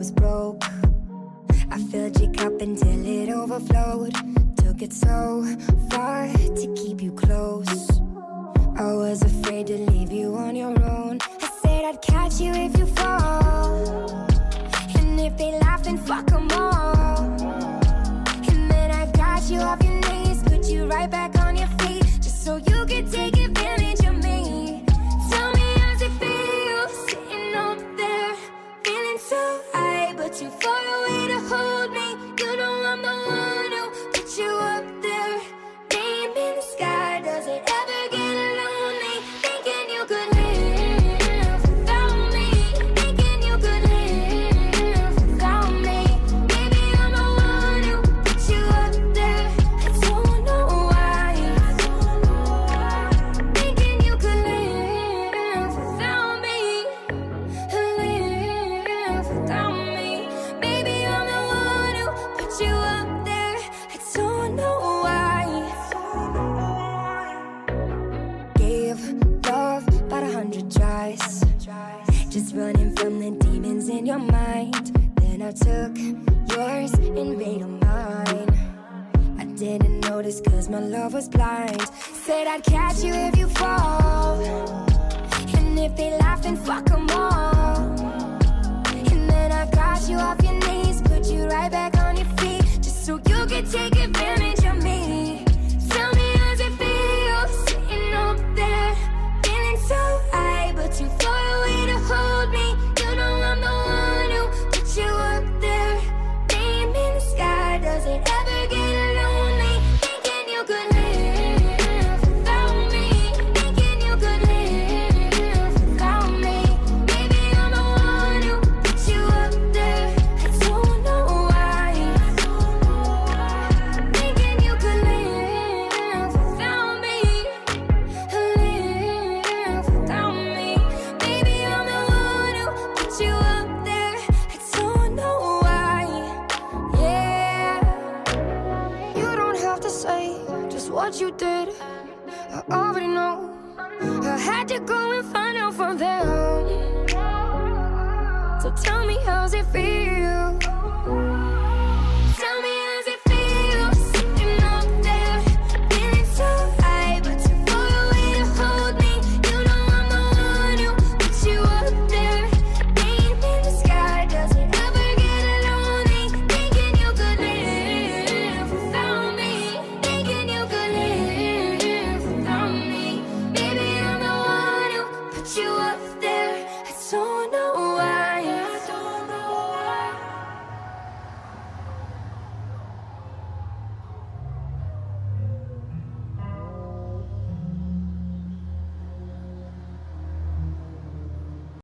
was broke. I filled your cup until it overflowed. Took it so far to keep you close. I was afraid to leave you on your own. I said I'd catch you if you. Just running from the demons in your mind. Then I took yours and made them mine. I didn't notice cause my love was blind. Said I'd catch you if you fall. And if they laugh, then fuck them all. what you did. I already know. I had to go and find out from them. So tell me, how's it feel?